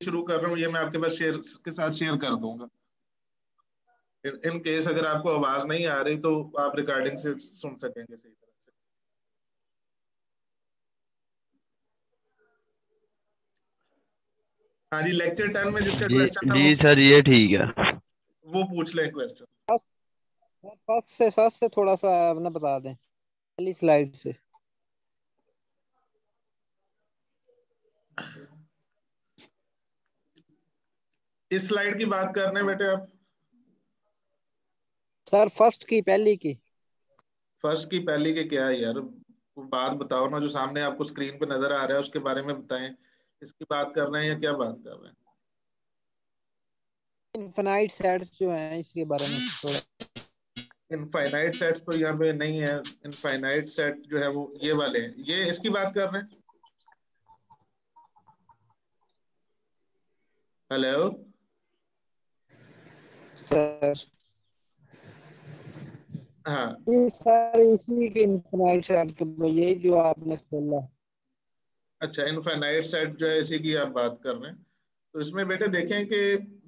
शुरू कर रहा हूँ ये मैं आपके पास शेयर के साथ शेयर कर दूँगा। इन इन केस अगर आपको आवाज़ नहीं आ रही तो आप रिकॉर्डिंग से सुन सकेंगे सही तरह से। हाँ जी लेक्चर टेन में जिसका क्वेश्चन था जी सर ये ठीक है। वो पूछ लें क्वेश्चन फ़र्स्ट से फ़र्स्ट से थोड़ा सा अपना बता दें पहली स्लाइड से। इस स्लाइड की बात कर रहे हैं बेटे आप? सर फ़र्स्ट की पहली की। फ़र्स्ट की पहली के क्या है यार? बात बताओ ना जो सामने आपको स्क्रीन पे नज़र आ रहा है उसके बारे में बताएँ। इसकी बात कर रहे हैं या क्या बात कर रहे हैं? इनफाइनाइट सेट्स जो हैं इसके बारे में थोड़ा। इनफाइनाइट सेट्स तो यहाँ पे नहीं है। इनफाइनाइट सेट जो है वो ये वाले हैं। ये इसकी बात कर रहे हैं? हेलो सर हाँ। ये सर इसी के इनफाइनाइट सेट के ये जो आपने खोला। अच्छा इनफाइनाइट सेट जो है इसी की आप बात कर रहे हैं। तो इसमें बेटे देखें कि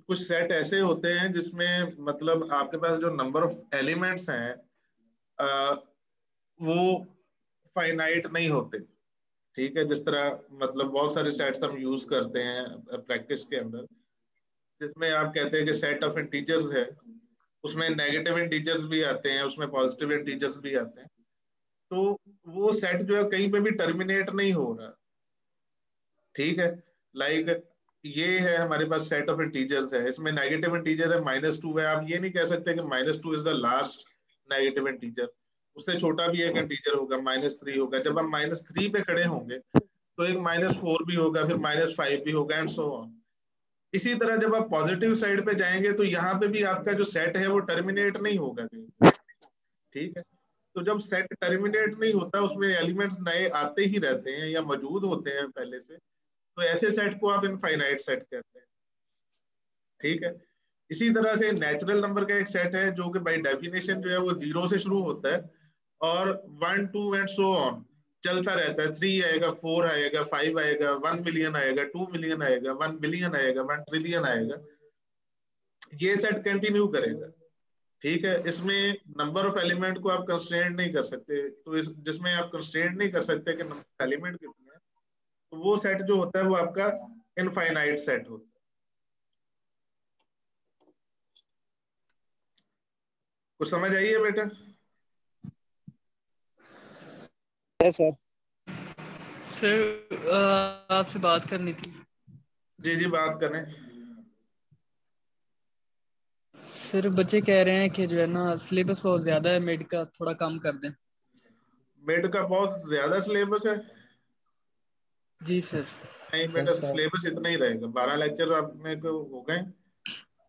कुछ सेट ऐसे होते हैं जिसमें मतलब आपके पास जो नंबर ऑफ़ एलिमेंट्स हैं आ, वो फाइनाइट नहीं होते। ठीक है जिस तरह मतलब बहुत सारे सेट्स हम यूज़ करते हैं प्रैक्टिस के अंदर। जिसमें आप कहते हैं कि सेट ऑफ़ इंटीजर्स है उसमें नेगेटिव इंटीजर्स भी आते हैं उसमें पॉजिटिव इंटीजर्स भी आते हैं। तो वो सेट जो है कहीं पे भी टर्मिनेट नहीं हो रहा। ठीक है? लाइक like, ये है हमारे पास सेट ऑफ़ इंटीजर्स है। इसमें नेगेटिव इंटीजर है माइनस टू है। आप ये नहीं कह सकते कि minus two is the last negative integer उससे छोटा भी एक इंटीजर होगा माइनस थ्री होगा। जब हम माइनस थ्री पे खड़े होंगे तो एक माइनस फोर भी होगा फिर माइनस फाइव भी होगा एंड सो ऑन इसी तरह जब आप पॉजिटिव साइड पे जाएँगे तो यहाँ पे भी आपका जो सेट है, वो टर्मिनेट नहीं होगा ठीक है? तो जब सेट टर्मिनेट नहीं होता, उसमें एलिमेंट्स नए आते ही रहते हैं या मौजूद होते हैं पहले से तो ऐसे सेट को आप इनफाइनाइट सेट कहते हैं। ठीक है? इसी तरह से नेचुरल नंबर का एक सेट है, जो कि बाय डेफिनेशन जो है, वो ज़ीरो से शुरू होता है, और one two and so on चलता रहता है। थ्री आएगा फोर आएगा फाइव आएगा वन मिलियन आएगा टू मिलियन आएगा वन बिलियन आएगा वन ट्रिलियन आएगा। ये सेट कंटिन्यू करेगा। ठीक है? इसमें नंबर ऑफ़ एलिमेंट को आप कंस्टेंट नहीं कर सकते। तो इस, जिसमें आप कंस्टेंट नहीं कर सकते कि नंबर एलिमेंट कितने हैं तो वो सेट जो होता है, वो आपका इनफाइनाइट सेट होता है। कुछ समझ आई है बेटा? सर सर आपसे बात करनी थी। जी जी बात करें। सर बच्चे कह रहे हैं कि जो है ना सिलेबस बहुत ज़्यादा है मिड का थोड़ा कम कर दें। मिड का बहुत ज़्यादा सिलेबस है? जी सर नहीं बेटा सिलेबस इतना ही रहेगा। बारह लेक्चर आपने को हो गए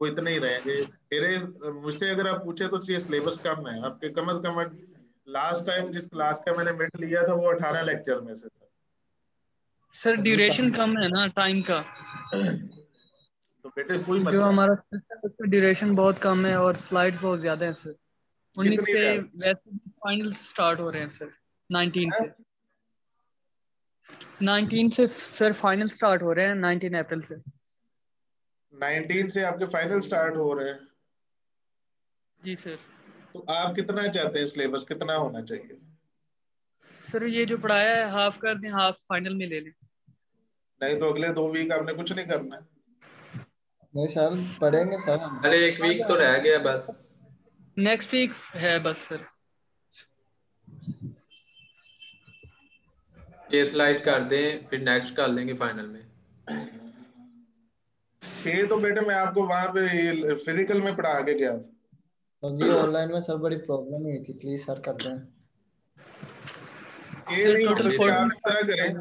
वो इतने ही रहेंगे। मेरे मुझसे अगर आप पूछे तो सिलेबस कम है। आपके कम अज कम लास्ट टाइम जिस क्लास का मैंने मिड लिया था वो अठारह लेक्चर में से था। सर ड्यूरेशन कम है ना टाइम का? तो बेटे कोई जो मसला हमारा उसका ड्यूरेशन बहुत कम है और स्लाइड्स बहुत ज़्यादा हैं सर उन्नीस कितनी से? वैसे फाइनल स्टार्ट हो रहे हैं सर नाइनटीन से। नाइनटीन से सर फाइनल स्टार्ट हो रहे हैं नाइनटीन अप्रैल से। 19 से आपके फाइनल स्टार्ट हो रहे हैं। जी सर तो आप कितना चाहते हैं सिलेबस कितना होना चाहिए? सर ये जो पढ़ाया है हाफ़ कर दें हाफ़ फाइनल में ले लें। नहीं तो अगले दो वीक आपने कुछ नहीं करना। है नहीं सर पढ़ेंगे सर अरे एक वीक तो रह गया बस। नेक्स्ट वीक है बस सर। ये स्लाइड कर दें फिर नेक्स्ट कर लेंगे फाइनल में। छह तो बेटे मैं आपको वहाँ पे फ़िज़िकल में पढ़ा के गया था। सर ऑनलाइन में सर बड़ी प्रॉब्लम हुई थी। प्लीज़ सर कर दें। ये आप इस तरह करें।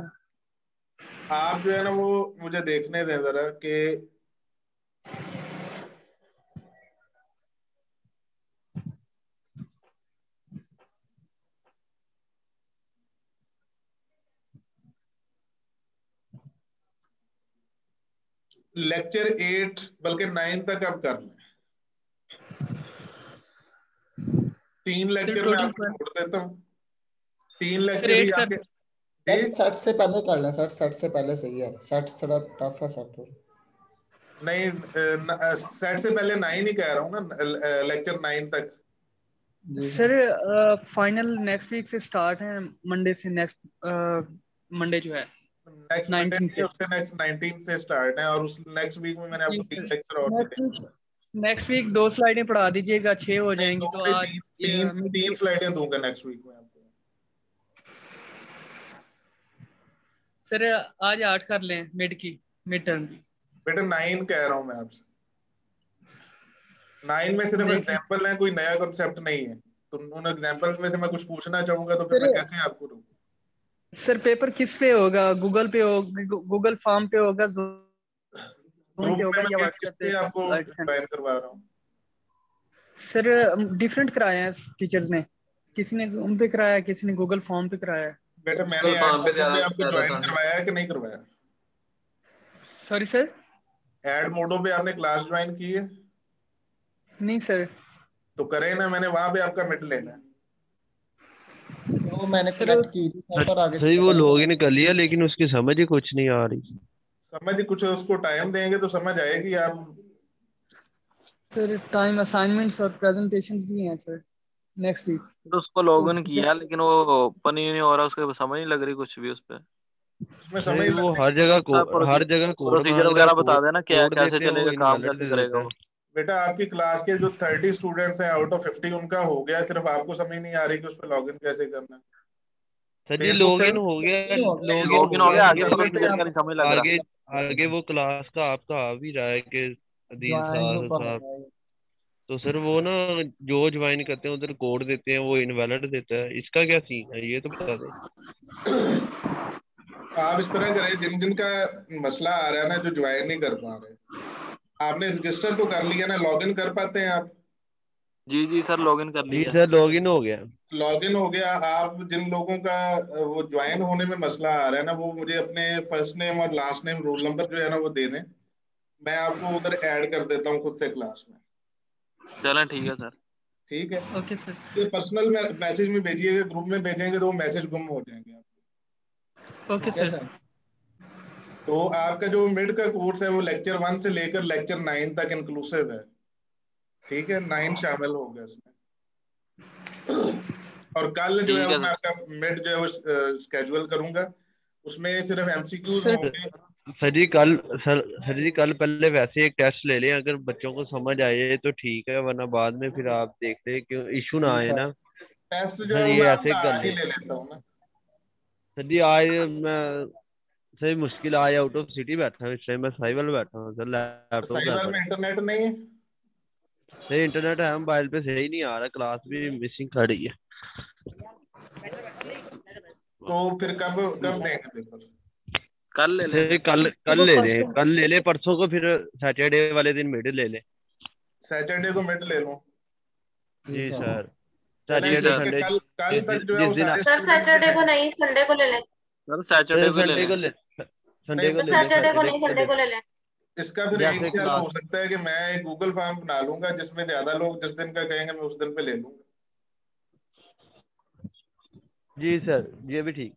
आप जो है ना वो मुझे देखने दें जरा कि लेक्चर एट बल्कि नाइन तक आप कर लें। तीन लेक्चर में आपको छोड़ देता हूँ। तीन लेक्चर ही आपके सेट से पहले कर लें सर सेट से पहले सही है। सेट थोड़ा टफ है सर तो नहीं सेट से पहले नाइन ही कह रहा हूँ ना लेक्चर नाइन तक। सर फाइनल नेक्स्ट वीक से स्टार्ट है मंडे से नेक्स्ट मंडे जो है। नेक्स्ट 19 से। उससे नेक्स्ट 19 से स्टार्ट है और उस नेक्स्ट वीक में मैंने आपको तीन लेक्चर और दिए। नेक्स्ट वीक दो स्लाइडें पढ़ा दीजिएगा छह हो जाएँगी तो आज तीन तीन तीन स्लाइडें दूँगा नेक्स्ट वीक में आपको। सर आज आठ कर लें मिड की मिड टर्म की। बेटा नाइन कह रहा हूँ मैं आपसे। नाइन में सिर्फ़ नहीं। एग्ज़ाम्पल है कोई नया कॉन्सेप्ट नहीं है। तो उन एग्ज़ाम्पल में से मैं कुछ पूछना चाहूँगा तो फिर मैं कैसे आपको रोकूं सर पेपर किस पे होगा? गूगल पे होगा गूगल फॉर्म पे होगा सर डिफरेंट कराए हैं? टीचर्स ने। किसी ने जूम पे कराया किसी ने गूगल फॉर्म पे कराया। है बेटा मैंने Google पे ज्यादा- आपको ज़्यादा ज्वाइन करवाया है कि नहीं करवाया? सॉरी सर एड मोडो पे आपने क्लास ज्वाइन की है? नहीं सर तो करें ना मैंने वहाँ पे आपका मिड लेना है। वो मैंने सर, की थी सर पर आगे सही वो लॉगिन कर लिया लेकिन उसकी समझ ही कुछ नहीं आ रही। समझ कुछ उसको टाइम देंगे तो समझ आएगी आप। फिर टाइम असाइनमेंट्स और प्रेजेंटेशंस भी हैं सर नेक्स्ट वीक तो उसको लॉगिन उसके- किया लेकिन वो ओपन ही नहीं हो रहा उसके समझ नहीं लग रही कुछ भी उस पे उसमें समझ वो हर जगह को हर जगह कोड प्रोसीजर वगैरह बता देना क्या कैसे हैं, चलेगा काम कैसे करेगा वो। बेटा आपकी क्लास के जो थर्टी स्टूडेंट्स हैं आउट ऑफ़ फिफ्टी उनका हो गया सिर्फ़ आपको समझ नहीं आ रही कि उस पर लॉगिन कैसे करना है। सर लॉगिन हो गया लॉगिन हो गया। आगे का समझ लग रहा आगे वो क्लास का आपका आ भी रहा है कि अदील साहब तो सर वो ना जो ज्वाइन करते हैं उधर कोड देते हैं वो इनवैलिड देता है। इसका क्या सीन है? ये तो बता दें। आप इस तरह करें जिन जिन का मसला आ रहा है ना जो ज्वाइन नहीं कर पा रहे। आपने रजिस्टर तो कर लिया ना लॉगिन कर पाते हैं आप। जी जी सर लॉगिन कर जी लिया। सर लॉगिन हो गया। लॉगिन हो गया। आप जिन लोगों का वो ज्वाइन होने में मसला आ रहा है ना वो मुझे अपने फ़र्स्ट नेम और लास्ट नेम रोल नंबर जो है ना वो दे दें। मैं आपको उधर ऐड कर देता हूँ खुद से क्लास में। चलें ठीक है सर। ठीक है? ओके सर ये पर्सनल मैसेज में भेजिएगा ग्रुप में भेजेंगे तो वो मैसेज गुम हो जाएँगे आप ओके सर? तो आपका जो मिड का कोर्स है वो लेक्चर वन से लेकर लेक्चर नाइन तक इंक्लूसिव है। ठीक है नाइन शामिल हो गया इसमें और कल जो है मैं आपका मिड जो है वो स्केड्यूल करूँगा। उसमें सिर्फ़ एमसीक्यूज होंगे। सर जी कल सर सर जी कल पहले वैसे एक टेस्ट ले लें। अगर बच्चों को समझ आए तो ठीक है वरना बाद में फिर आप देखते हैं क्यों इशू ना आए ना। टेस्ट जो सर, है ये मैं ऐसे कर लें। लेता हूँ ना। सर जी आज मैं सही मुश्किल आज आउट ऑफ़ सिटी बैठा हूँ इस टाइम मैं साइबल बैठा हूँ। सर लैपटॉप में पर इंटरनेट नहीं है। सही इंटरनेट है मोबाइल पे सही नहीं आ रहा क्लास भी मिसिंग खड़ी है। तो फिर कब कब देंगे पेपर कल ले लें कल कल ले लें कल ले लें परसों को फिर सैटरडे वाले दिन मिड ले लें। सैटरडे को मिड ले लूँ? जी सर सैटरडे संडे कल कल तक जो है सारे सैटरडे को नहीं संडे को ले लें। सर सैटरडे को ले लें ले संडे को नहीं, ले सैटरडे को नहीं संडे को ले लें। इसका फिर एक साल हो सकता है कि मैं एक गूगल फॉर्म बना लूँगा जिसमें ज़्यादा लोग जिस दिन का कहेंगे मैं उस दिन पे ले लूँगा। जी सर ये भी ठीक।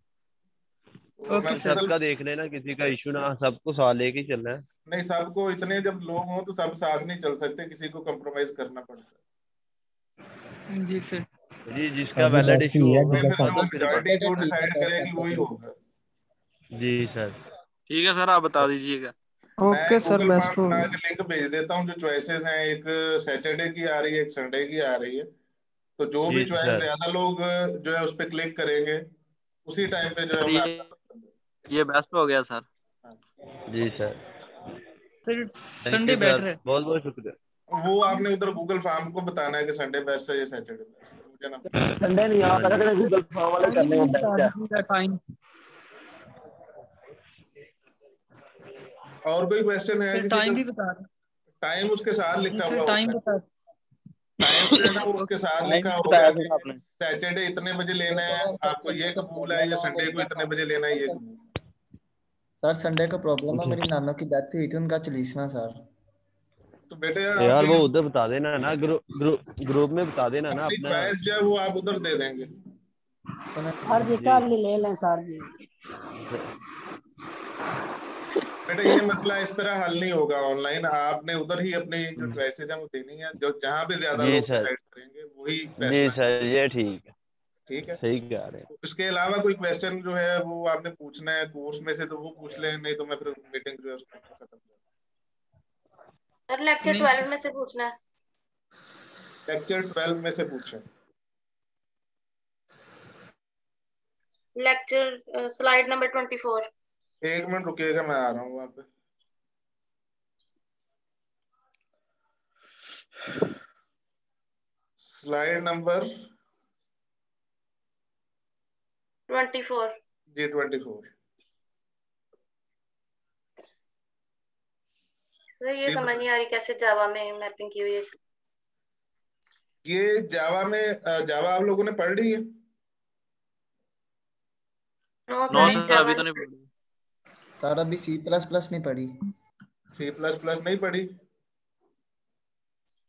तो ओके सर। सबका देख लेना किसी का इशू ना सबको साथ लेके चलना है। नहीं सबको इतने जब लोग हों तो सब साथ नहीं चल सकते किसी को compromise करना पड़ता है। जी सर। जी जिसका वैलिड इशू होगा वही होगा। जी सर। ठीक है सर आप बता दीजिएगा। Okay sir Google based form हो बना के लिंक भेज देता हूँ जो चॉइसेस हैं एक सैटरडे की आ रही है एक संडे की आ रही है। तो जो भी चॉइस ज़्यादा लोग जो है उस पर क्लिक करेंगे उसी टाइम पे जो है ये- बेस्ट हो गया सर जी सर फिर संडे बेटर है। बहुत बहुत शुक्रिया। वो आपने उधर गूगल फॉर्म को बताना है कि संडे बेस्ट है या सैटरडे बेस्ट है। मुझे ना संडे नहीं आ रहा गूगल फॉर्म वाले करने का बेस्ट है टाइम और कोई क्वेश्चन है टाइम भी बता दें। टाइम उसके साथ लिखा हुआ टाइम है। बता टाइम है उसके साथ लिखा होगा। सर आपने। सैटरडे इतने बजे लेना है आपको ये कबूल है या संडे को इतने बजे लेना है ये सर संडे को प्रॉब्लम है मेरी नाना की डेथ हुई थी उनका चलीसना सर। तो बेटे यार वो उधर बता देना ना ग्रुप ग्रुप ग्रुप में बता देना ना अपना चॉइस जो है वो आप उधर दे देंगे। तो सर जी कल ले लें सर जी। बेटा ये मसला इस तरह हल नहीं होगा ऑनलाइन आपने उधर ही अपनी जो हम्म। चॉइसेस हैं वो देनी है जो जहाँ पे ज़्यादा लोग डिसाइड करेंगे वही जी सर ये ठीक है। ठीक है? सही कह रहे हैं। इसके अलावा कोई क्वेश्चन जो है वो आपने पूछना है कोर्स में से तो वो पूछ लें नहीं तो मैं फिर मीटिंग जो है उसको खत्म कर सर लेक्चर नहीं, ट्वेल्व में से पूछना है। लेक्चर ट्वेल्व में से पूछें। Lecture slide number twenty four एक मिनट रुकिएगा मैं आ रहा हूँ वहाँ पे। Slide number twenty four. जी ट्वेंटी फोर। तो ये समझ नहीं आ रही कैसे जावा में मैपिंग की हुई है। ये जावा में जावा आप लोगों ने पढ़ ली है? नो सर अभी तो नहीं पढ़ी। सर अभी सी प्लस प्लस नहीं पढ़ी। सी प्लस प्लस नहीं पढ़ी?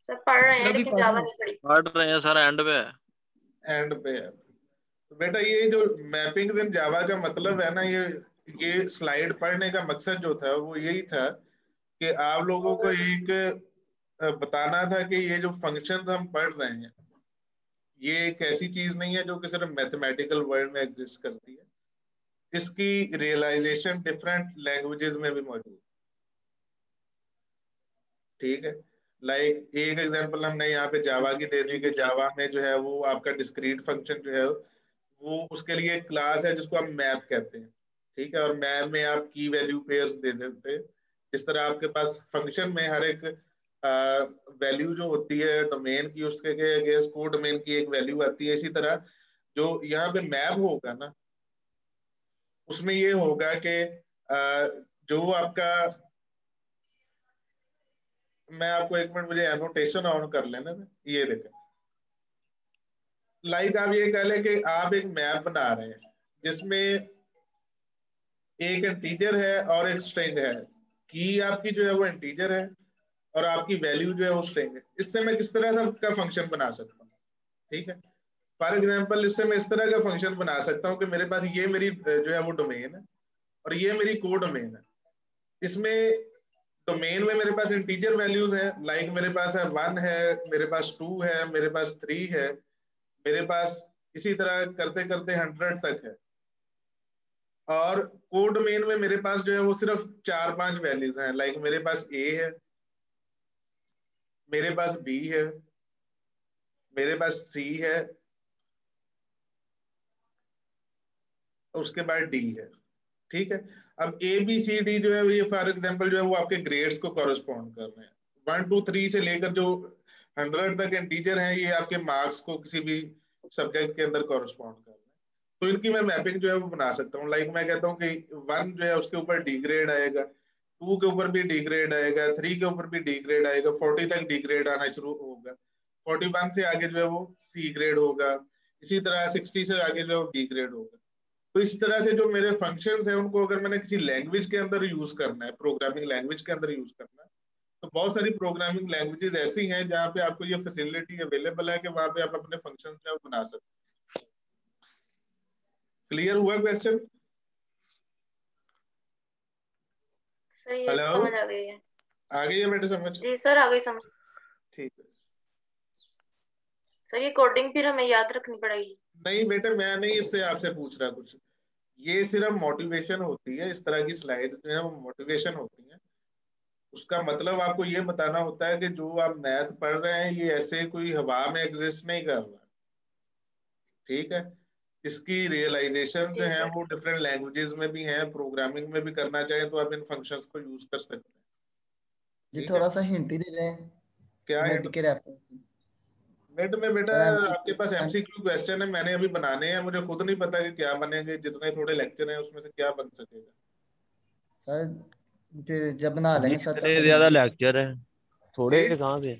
सर पढ़ रहे हैं लेकिन जावा नहीं पढ़ी। पढ़ रहे हैं सर एंड पे। एंड पे है। तो बेटा ये जो मैपिंग इन जावा का मतलब है ना ये ये स्लाइड पढ़ने का मकसद जो था वो यही था कि आप लोगों को एक बताना था कि ये जो फ़ंक्शंस हम पढ़ रहे हैं ये एक ऐसी चीज़ नहीं है जो कि सिर्फ़ मैथमेटिकल वर्ल्ड में एग्जिस्ट करती है। इसकी रियलाइजेशन डिफरेंट लैंग्वेजेस में भी मौजूद ठीक है? लाइक like, एक एग्जांपल हमने यहाँ पे जावा की दे दी कि जावा में जो है वो आपका डिस्क्रीट फ़ंक्शन जो है वो उसके लिए एक क्लास है जिसको आप मैप कहते हैं। ठीक है? और मैप में आप की वैल्यू पेयर्स दे देते हैं। जिस तरह आपके पास फ़ंक्शन में हर एक वैल्यू जो होती है डोमेन की उसके अगेंस्ट को डोमेन की एक वैल्यू आती है। इसी तरह जो यहाँ पे मैप होगा ना उसमें ये होगा कि जो आपका, मैं आपको एक मिनट मुझे एनोटेशन ऑन कर लेने दें, ये देखें। लाइक आप ये कह लें कि आप एक मैप बना रहे हैं, जिसमें एक इंटीजर है और एक स्ट्रिंग है। की आपकी जो है वो इंटीजर है और आपकी वैल्यू जो है वो स्ट्रिंग है। इससे मैं किस तरह का फ़ंक्शन बना सकता हूँ? ठीक है? फॉर एग्ज़ाम्पल इससे मैं इस तरह का फ़ंक्शन बना सकता हूँ कि मेरे पास ये मेरी जो है वो डोमेन है और ये मेरी को डोमेन है इसमें डोमेन में मेरे पास इंटीजर वैल्यूज़ है लाइक मेरे पास है वन है मेरे पास टू है मेरे पास थ्री है मेरे पास इसी तरह करते करते हंड्रेड तक है और को डोमेन में मेरे पास जो है वो सिर्फ़ चार पाँच वैल्यूज़ हैं लाइक मेरे पास ए है मेरे पास बी है मेरे पास सी है उसके बाद डी है। ठीक है? अब ए बी सी डी जो है, ये फॉर एग्जांपल जो है, वो आपके ग्रेड्स को कॉरेस्पॉन्ड कर रहे हैं। वन टू थ्री से लेकर जो हंड्रेड तक इंटीजर हैं, ये आपके मार्क्स को किसी भी सब्जेक्ट के अंदर कॉरेस्पॉन्ड कर रहे हैं। तो इनकी मैं मैपिंग जो है, वो बना सकता हूँ। लाइक मैं कहता हूँ कि वन जो है, उसके ऊपर डी ग्रेड आएगा टू के ऊपर भी डी ग्रेड आएगा थ्री के ऊपर भी डी ग्रेड आएगा फोर्टी तक डी ग्रेड आना शुरू होगा। फोर्टी वन से आगे जो है, वो सी ग्रेड होगा। इसी तरह सिक्सटी से आगे जो है, वो बी ग्रेड होगा। तो इस तरह से जो मेरे फ़ंक्शंस है उनको अगर मैंने किसी लैंग्वेज के अंदर यूज़ करना है प्रोग्रामिंग लैंग्वेज के अंदर यूज़ करना है तो बहुत सारी प्रोग्रामिंग लैंग्वेजेस ऐसी हैं जहाँ पे आपको ये फैसिलिटी अवेलेबल है कि वहाँ पे आप अपने फ़ंक्शन जो है बना सकते क्लियर हुआ क्वेश्चन सही है Hello? समझ आ गई है। आ गई है बेटे समझ? जी सर आ गई समझ। ठीक है। सर ये कोडिंग फिर हमें याद रखनी पड़ेगी। नहीं बेटे मैं नहीं इससे आपसे पूछ रहा कुछ। ये सिर्फ़ मोटिवेशन होती है इस तरह की स्लाइड्स जो है वो मोटिवेशन होती है। उसका मतलब आपको ये बताना होता है कि जो आप मैथ पढ़ रहे हैं ये ऐसे कोई हवा में एग्जिस्ट नहीं कर रहा। ठीक है? इसकी रियलाइजेशन जो है वो डिफरेंट लैंग्वेजेस में भी है प्रोग्रामिंग में भी करना चाहे तो आप इन फ़ंक्शंस को यूज़ कर सकते हैं। जी थोड़ा सा हिंट ही दे दें। क्या hint? के रेफरेंस नेट में बेटा आपके पास एमसीक्यू क्वेश्चन है मैंने अभी बनाने हैं मुझे खुद नहीं पता कि क्या बनेंगे जितने थोड़े लेक्चर हैं उसमें से क्या बन सकेगा। सर फिर जब बना लेंगे सर इतने ज़्यादा लेक्चर है थोड़े जी? कहाँ से?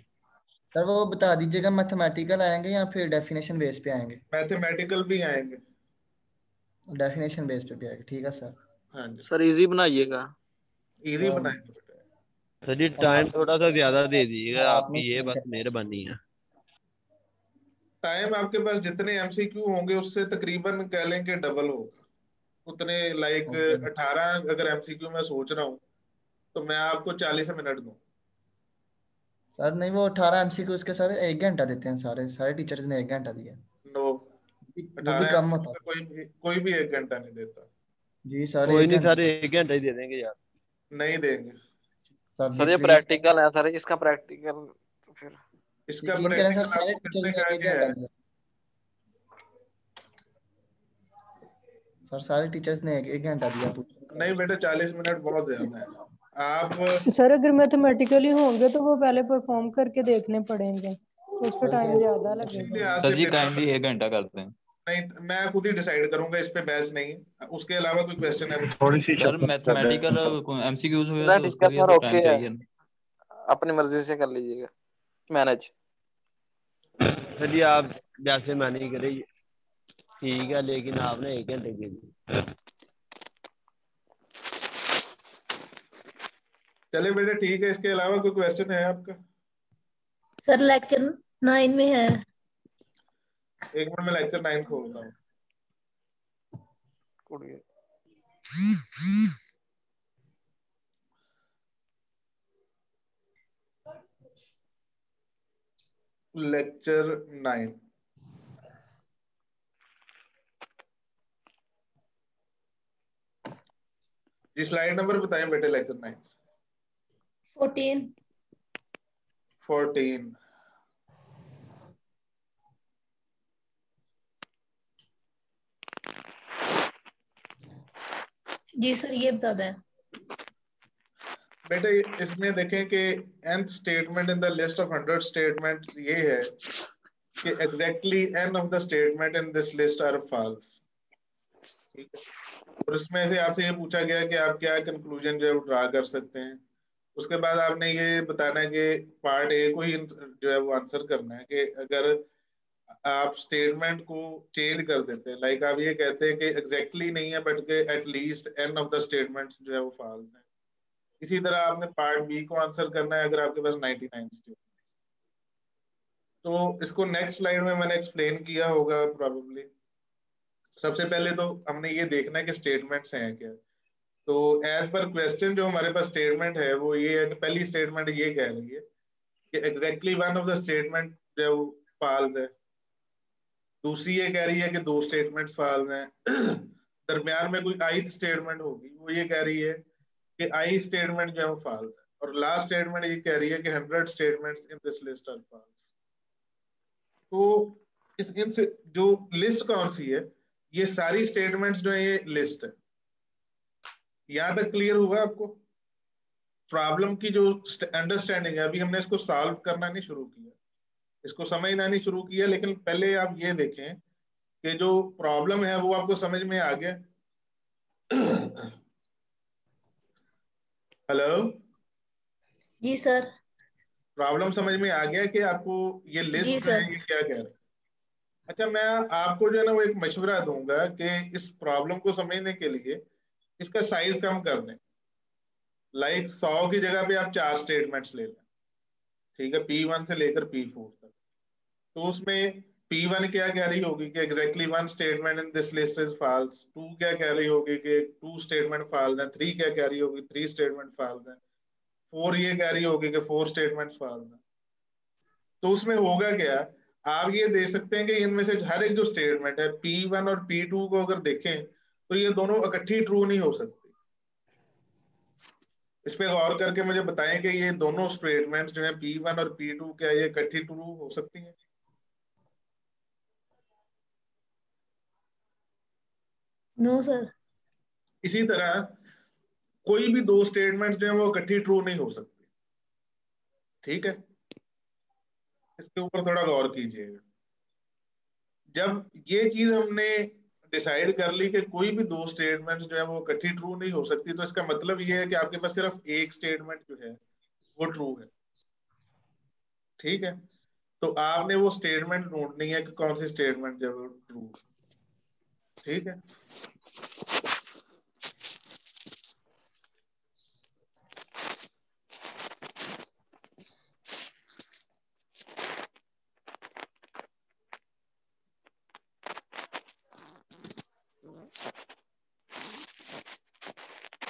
सर वो बता दीजिएगा मैथमेटिकल आएँगे या फिर डेफिनेशन बेस पे आएँगे? मैथमेटिकल भी आएँगे। डेफिनेशन बेस पे भी आएँगे ठीक है सर। हाँ जी। सर इजी बनाइएगा। इजी। बनाएँगे सर जी टाइम थोड़ा सा ज़्यादा दे दीजिएगा आपकी ये बस मेहरबानी है। टाइम आपके पास जितने एमसीक्यू होंगे उससे तकरीबन कह लें कि डबल होगा। उतने लाइक Okay. अठारह अगर एमसीक्यू मैं सोच रहा हूँ तो मैं आपको चालीस मिनट दूँ। सर नहीं वो अठारह एमसीक्यू उसके सारे एक घंटा देते हैं सारे। सारे टीचर्स ने एक घंटा दिया नो भी अठारह कम होता कोई भी कोई भी एक घंटा नहीं देता। जी सारे कोई नहीं सर एक घंटा ही दे देंगे यार। नहीं देंगे। सर ये प्रैक्टिकल है सर इसका प्रैक्टिकल तो फिर इसका सर सारे टीचर्स ने एक क्या घंटा है दिया सर सारे टीचर्स ने एक एक घंटा दिया पूछने नहीं बेटा चालीस मिनट बहुत ज़्यादा है। आप सर अगर मैथमेटिकली होंगे तो वो पहले परफॉर्म करके देखने पड़ेंगे। उस पर टाइम ज़्यादा लगेगा। सर जी टाइम भी एक घंटा करते हैं। नहीं मैं खुद ही डिसाइड करूँगा इस पे बहस नहीं। उसके अलावा कोई क्वेश्चन है तो थोड़ी सी सर मैथमेटिकल एमसीक्यूज हुए तो उसके लिए टाइम चाहिए। अपनी मर्ज़ी से कर लीजिएगा। मैनेज सर जी आप जैसे मैनेज करें। ठीक है लेकिन आपने एक घंटे के लिए चले बेटा ठीक है इसके अलावा कोई क्वेश्चन है आपका? सर लेक्चर नाइन में है। एक मिनट में लेक्चर नाइन खोलता हूँ। लेक्चर नाइन जी स्लाइड नंबर बताएँ बेटे लेक्चर नाइन फोर्टीन फोर्टीन जी सर ये बता दें बेटे, इसमें देखें कि nth statement in the list of hundred statement ये है कि exactly n of the statement in this list are false और इसमें से आपसे ये पूछा गया कि आप क्या कंक्लूजन जो है ड्रा कर सकते हैं। उसके बाद आपने ये बताना है कि पार्ट ए को ही जो है वो आंसर करना है कि अगर आप स्टेटमेंट को चेंज कर देते हैं लाइक आप ये कहते हैं कि एग्जैक्टली exactly नहीं है बट के at least n of the statements जो है वो फॉल्स हैं। इसी तरह आपने पार्ट बी को आंसर करना है अगर आपके पास 99 स्टेटमेंट तो इसको नेक्स्ट स्लाइड में मैंने एक्सप्लेन किया होगा प्रोबेबली सबसे पहले तो हमने ये देखना है कि स्टेटमेंट्स हैं क्या। तो एज पर क्वेश्चन जो हमारे पास स्टेटमेंट है, वो ये है कि पहली स्टेटमेंट ये कह रही है कि exactly one of the statement जो है वो फॉल्स है। दूसरी ये कह रही है कि दो स्टेटमेंट फॉल्स हैं। दरमियान में कोई आई स्टेटमेंट होगी, वो ये कह रही है कि आई स्टेटमेंट जो है वो फॉल्स है। और लास्ट स्टेटमेंट ये कह रही है कि hundred statements in this list are false तो इस, इन से जो लिस्ट कौन सी है, ये सारी स्टेटमेंट्स जो है, ये लिस्ट है। यहाँ तक क्लियर हुआ आपको? प्रॉब्लम की जो अंडरस्टैंडिंग है, अभी हमने इसको सॉल्व करना नहीं शुरू किया। इसको समझना नहीं शुरू किया, लेकिन पहले आप ये देखें कि जो प्रॉब्लम है, वो आपको समझ में आ गया। हेलो? जी सर। प्रॉब्लम समझ में आ गया कि आपको ये लिस्ट जो है ये क्या कह रहे हैं? अच्छा मैं आपको जो है ना वो एक मशवरा दूँगा कि इस प्रॉब्लम को समझने के लिए इसका साइज़ कम कर दें। लाइक like, सौ की जगह पे आप चार स्टेटमेंट्स ले लें। ठीक है पी वन से लेकर पी फोर तक। तो उसमें पी वन क्या कह रही होगी कि exactly one statement in this list is false two क्या कह रही होगी कि टू स्टेटमेंट फॉल्स हैं. थ्री क्या कह रही होगी? थ्री स्टेटमेंट फॉल्स हैं. फोर ये कह रही होगी कि फोर स्टेटमेंट फॉल्स हैं. तो उसमें होगा क्या? आप ये देख सकते हैं कि इनमें से हर एक जो स्टेटमेंट है पी वन और पी टू को अगर देखें तो ये दोनों इकट्ठी ट्रू नहीं हो सकती। इस पे गौर करके मुझे बताएँ कि ये दोनों स्टेटमेंट्स जो है पी वन और पी टू क्या ये इकट्ठी ट्रू हो सकती हैं? नो सर इसी तरह कोई भी दो स्टेटमेंट्स जो है, वो इकट्ठी ट्रू नहीं हो सकती। ठीक है? इसके ऊपर थोड़ा गौर कीजिएगा जब ये चीज़ हमने डिसाइड कर ली कि कोई भी दो स्टेटमेंट्स जो है, वो इकट्ठी ट्रू नहीं हो सकती तो इसका मतलब ये है कि आपके पास सिर्फ़ एक स्टेटमेंट जो है, वो ट्रू है। ठीक है? तो आपने वो स्टेटमेंट ढूंढनी है कि कौन सी स्टेटमेंट जो है वो ट्रू ठीक है।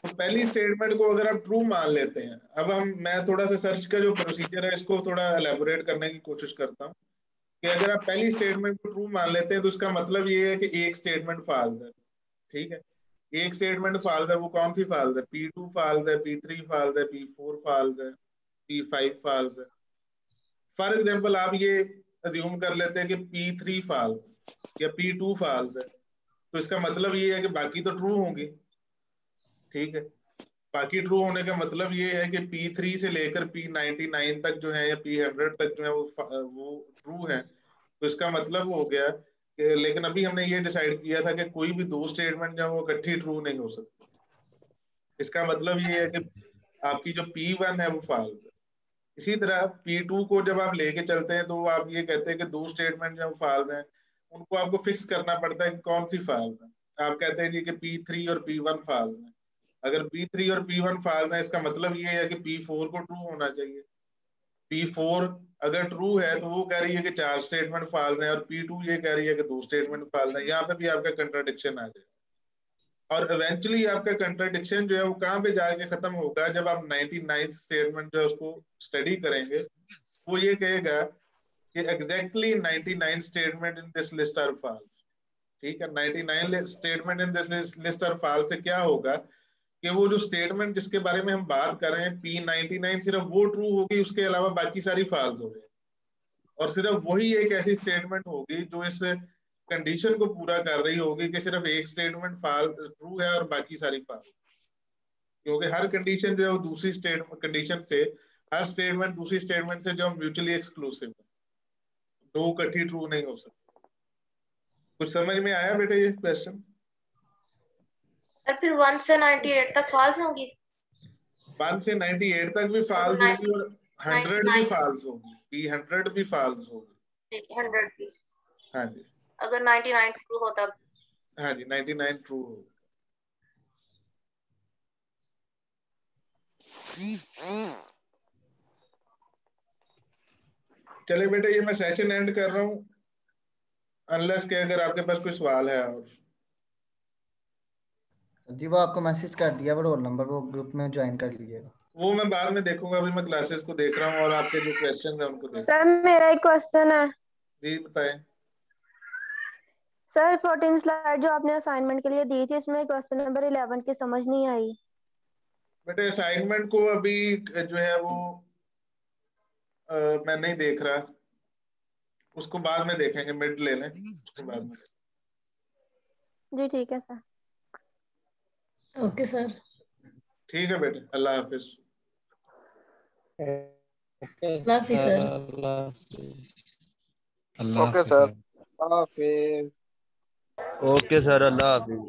पहली स्टेटमेंट को अगर आप ट्रू मान लेते हैं, अब हम, मैं थोड़ा सा सर्च का जो प्रोसीजर है, इसको थोड़ा एलेबोरेट करने की कोशिश करता हूँ। कि अगर आप पहली स्टेटमेंट को ट्रू मान लेते हैं तो उसका मतलब ये है कि एक स्टेटमेंट फाल्स है ठीक है? एक स्टेटमेंट फाल्स है वो कौन सी फाल्स है पी टू फाल्स है पी थ्री फाल्स है पी फोर फाल्स है पी फाइव फाल्स है फॉर एग्ज़ाम्पल आप ये अज्यूम कर लेते हैं कि पी थ्री फाल्स या पी टू फाल्स है तो इसका मतलब ये है कि बाकी तो ट्रू होंगी। ठीक है? बाकी ट्रू होने का मतलब ये है कि थ्री से लेकर पी नाइनटी नाइन तक जो है या पी हंड्रेड तक जो है वो वो ट्रू है। तो इसका मतलब हो गया कि लेकिन अभी हमने ये डिसाइड किया था कि कोई भी दो स्टेटमेंट जो है वो इकट्ठी ट्रू नहीं हो सकती। इसका मतलब ये है कि आपकी जो पी वन है वो फाल्स है। इसी तरह पी टू को जब आप लेके चलते हैं तो आप ये कहते हैं कि दो स्टेटमेंट जो फाल्स हैं। उनको आपको फिक्स करना पड़ता है कि कौन सी फाल्स है। आप कहते हैं जी कि थ्री और पी वन फाल्स है। अगर पी थ्री और पी वन फाल्स है, इसका मतलब ये है कि पी फोर को ट्रू होना चाहिए। पी फोर अगर ट्रू है तो वो कह रही है कि चार स्टेटमेंट फाल्स हैं और पी टू ये कह रही है कि दो स्टेटमेंट फाल्स हैं। यहाँ पे भी आपका कंट्राडिक्शन आ जाएगा और इवेंचुअली आपका कंट्राडिक्शन जो है, वो कहाँ पे जाके खत्म होगा? जब आप नाइनटी स्टेटमेंट जो है, उसको स्टडी करेंगे, वो ये कहेगा कि exactly ninety nine statement in this list are false ठीक है? Ninety nine statement in this list are false से क्या होगा? कि वो जो स्टेटमेंट जिसके बारे में हम बात कर रहे हैं पी नाइनटी नाइन सिर्फ़ वो ट्रू होगी, उसके अलावा बाकी सारी फाल्स हो गई। और सिर्फ़ वही एक ऐसी स्टेटमेंट होगी जो इस कंडीशन को पूरा कर रही होगी कि सिर्फ़ एक स्टेटमेंट फाल ट्रू है और बाकी सारी फाल्स क्योंकि हर कंडीशन जो है वो दूसरी स्टेट कंडीशन से, हर स्टेटमेंट दूसरी स्टेटमेंट से जो म्यूचुअली एक्सक्लूसिव है। दो इकट्ठी ट्रू नहीं हो सकती। कुछ समझ में आया बेटा ये क्वेश्चन सर फिर वन से नाइनटी एट तक फॉल्स होंगी। वन से नाइनटी एट तक भी फाल्स होगी और हंड्रेड भी फाल्स होगी। पी हंड्रेड भी फाल्स होगी। हंड्रेड भी। हाँ जी। अगर नाइनटी नाइन ट्रू हो तब। हाँ जी नाइनटी नाइन ट्रू होगी। चले बेटा ये मैं सेशन एंड कर रहा हूँ। अनलेस के अगर आपके पास कोई सवाल है और जी वो आपको मैसेज कर दिया वो रोल नंबर वो ग्रुप में ज्वाइन कर लीजिएगा। वो मैं बाद में देखूँगा अभी मैं क्लासेस को देख रहा हूँ और आपके जो क्वेश्चन है उनको देख सर मेरा एक क्वेश्चन है। जी बताएँ। सर फोर्टीन स्लाइड जो आपने असाइनमेंट के लिए दी थी इसमें क्वेश्चन नंबर इलेवन की समझ नहीं आई। बेटे असाइनमेंट को अभी जो है वो आ, मैं नहीं देख रहा। उसको बाद में देखेंगे मिड ले लें। उसके बाद में जी ठीक है सर ओके सर। ठीक है बेटे अल्लाह हाफिज। अल्लाह हाफिज सर। अल्लाह ओके सर। अल्लाह हाफिज। ओके सर अल्लाह हाफिज।